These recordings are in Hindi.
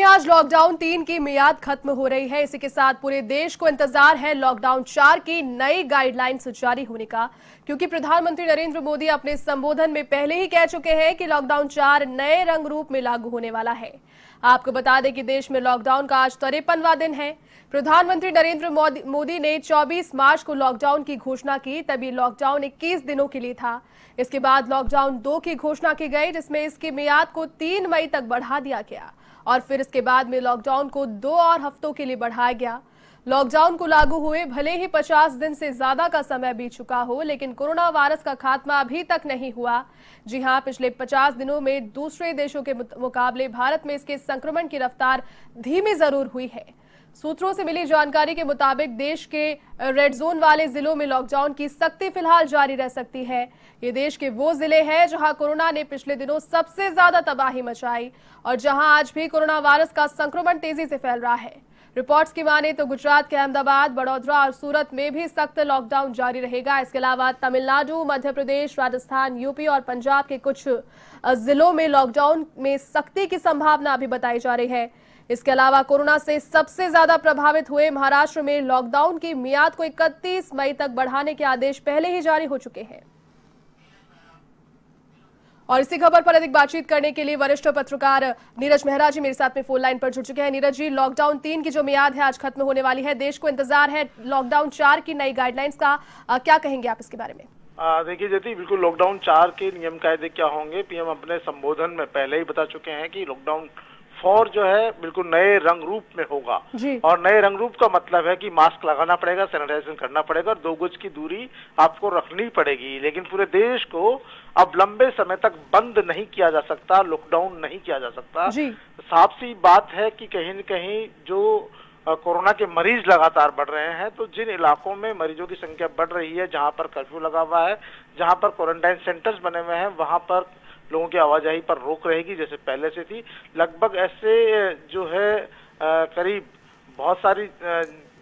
आज लॉकडाउन तीन की मियाद खत्म हो रही है। इसी के साथ पूरे देश को इंतज़ार है लॉकडाउन चार की नई गाइडलाइंस जारी होने का। क्योंकि प्रधानमंत्री नरेंद्र मोदी अपने संबोधन में पहले ही कह चुके हैं कि लॉकडाउन चार नए रंग रूप में लागू होने वाला है। आपको बता दें कि देश में लॉकडाउन का आज तिरपनवा दिन है। प्रधानमंत्री नरेंद्र मोदी ने 24 मार्च को लॉकडाउन की घोषणा की, तभी लॉकडाउन 21 दिनों के लिए था। इसके बाद लॉकडाउन दो की घोषणा की गई, जिसमें इसकी मियाद को तीन मई तक बढ़ा दिया गया। और फिर इसके बाद में लॉकडाउन को दो और हफ्तों के लिए बढ़ाया गया। लॉकडाउन को लागू हुए भले ही 50 दिन से ज़्यादा का समय बीत चुका हो, लेकिन कोरोना वायरस का खात्मा अभी तक नहीं हुआ। जी हाँ, पिछले 50 दिनों में दूसरे देशों के मुकाबले भारत में इसके संक्रमण की रफ्तार धीमी ज़रूर हुई है। सूत्रों से मिली जानकारी के मुताबिक देश के रेड जोन वाले जिलों में लॉकडाउन की सख्ती फ़िलहाल जारी रह सकती है। ये देश के वो ज़िले हैं जहाँ कोरोना ने पिछले दिनों सबसे ज़्यादा तबाही मचाई और जहाँ आज भी कोरोना वायरस का संक्रमण तेज़ी से फैल रहा है। रिपोर्ट्स की माने तो गुजरात के अहमदाबाद बड़ोदरा और सूरत में भी सख्त लॉकडाउन जारी रहेगा। इसके अलावा तमिलनाडु मध्य प्रदेश राजस्थान, यूपी और पंजाब के कुछ जिलों में लॉकडाउन में सख्ती की संभावना अभी बताई जा रही है। इसके अलावा कोरोना से सबसे ज़्यादा प्रभावित हुए महाराष्ट्र में लॉकडाउन की मियाद को 31 मई तक बढ़ाने के आदेश पहले ही जारी हो चुके हैं। और इसी खबर पर अधिक बातचीत करने के लिए वरिष्ठ पत्रकार नीरज मेहरा जी मेरे साथ में फ़ोन लाइन पर जुड़ चुके हैं। नीरज जी लॉकडाउन तीन की जो मियाद है आज खत्म होने वाली है। देश को इंतज़ार है लॉकडाउन चार की नई गाइडलाइंस का। आ, क्या कहेंगे आप इसके बारे में? देखिए जैसे बिल्कुल लॉकडाउन चार के नियम कायदे क्या होंगे पीएम अपने संबोधन में पहले ही बता चुके हैं कि लॉकडाउन फोर जो है बिल्कुल नए रंग रूप में होगा। और नए रंग रूप का मतलब है कि मास्क लगाना पड़ेगा सैनिटाइजेशन करना पड़ेगा और दो गज की दूरी आपको रखनी पड़ेगी। लेकिन पूरे देश को अब लंबे समय तक बंद नहीं किया जा सकता लॉकडाउन नहीं किया जा सकता। साफ़ सी बात है कि कहीं न कहीं जो कोरोना के मरीज़ लगातार बढ़ रहे हैं तो जिन इलाकों में मरीजों की संख्या बढ़ रही है जहाँ पर कर्फ्यू लगा हुआ है जहाँ पर क्वारंटाइन सेंटर्स बने हुए हैं वहाँ पर लोगों की आवाजाही पर रोक रहेगी जैसे पहले से थी। लगभग ऐसे जो है करीब बहुत सारी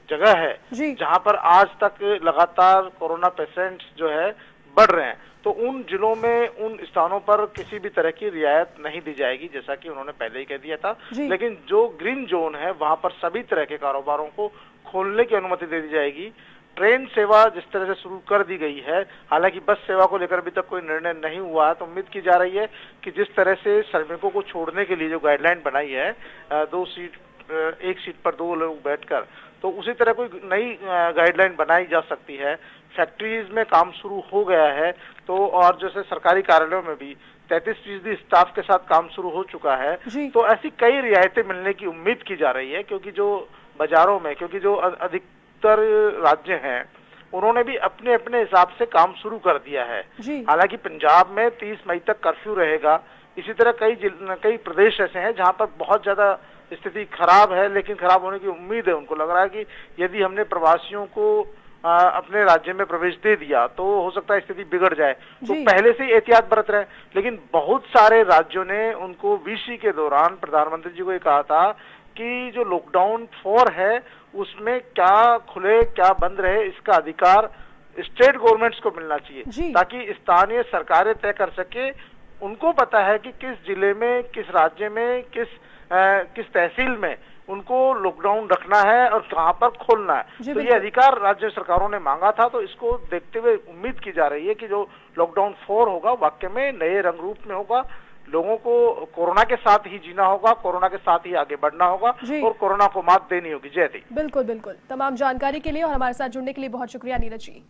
जगह है जहाँ पर आज तक लगातार कोरोना पेशेंट्स जो है बढ़ रहे हैं। तो उन जिलों में उन स्थानों पर किसी भी तरह की रियायत नहीं दी जाएगी जैसा कि उन्होंने पहले ही कह दिया था। लेकिन जो ग्रीन जोन है वहाँ पर सभी तरह के कारोबारों को खोलने की अनुमति दे दी जाएगी। ट्रेन सेवा जिस तरह से शुरू कर दी गई है हालाँकि बस सेवा को लेकर अभी तक कोई निर्णय नहीं हुआ तो उम्मीद की जा रही है कि जिस तरह से श्रमिकों को छोड़ने के लिए जो गाइडलाइन बनाई है दो सीट एक सीट पर दो लोग बैठकर तो उसी तरह कोई नई गाइडलाइन बनाई जा सकती है। फैक्ट्रीज में काम शुरू हो गया है तो और जैसे सरकारी कार्यालयों में भी तैतीस फ़ीसदी स्टाफ के साथ काम शुरू हो चुका है तो ऐसी कई रियायतें मिलने की उम्मीद की जा रही है क्योंकि जो बाजारों में क्योंकि जो अधिक उत्तर राज्य हैं उन्होंने भी अपने अपने हिसाब से काम शुरू कर दिया है। हालाँकि पंजाब में 30 मई तक कर्फ्यू रहेगा। इसी तरह कई कई प्रदेश ऐसे हैं जहाँ पर बहुत ज़्यादा स्थिति खराब है लेकिन खराब होने की उम्मीद है उनको। लग रहा है कि यदि हमने प्रवासियों को आ, अपने राज्य में प्रवेश दे दिया तो हो सकता है स्थिति बिगड़ जाए। तो पहले से एहतियात बरत रहे लेकिन बहुत सारे राज्यों ने उनको वीसी के दौरान प्रधानमंत्री जी को ये कहा था कि जो लॉकडाउन फोर है उसमें क्या खुले क्या बंद रहे इसका अधिकार स्टेट गवर्नमेंट्स को मिलना चाहिए। ताकि स्थानीय सरकारें तय कर सके उनको पता है कि किस ज़िले में किस राज्य में किस आ, किस तहसील में उनको लॉकडाउन रखना है और कहाँ पर खोलना है। तो ये अधिकार राज्य सरकारों ने मांगा था तो इसको देखते हुए उम्मीद की जा रही है कि जो लॉकडाउन फोर होगा वाक्य में नए रंग रूप में होगा। लोगों को कोरोना के साथ ही जीना होगा कोरोना के साथ ही आगे बढ़ना होगा और कोरोना को मात देनी होगी। जय दी बिल्कुल बिल्कुल। तमाम जानकारी के लिए और हमारे साथ जुड़ने के लिए बहुत शुक्रिया नीरज जी।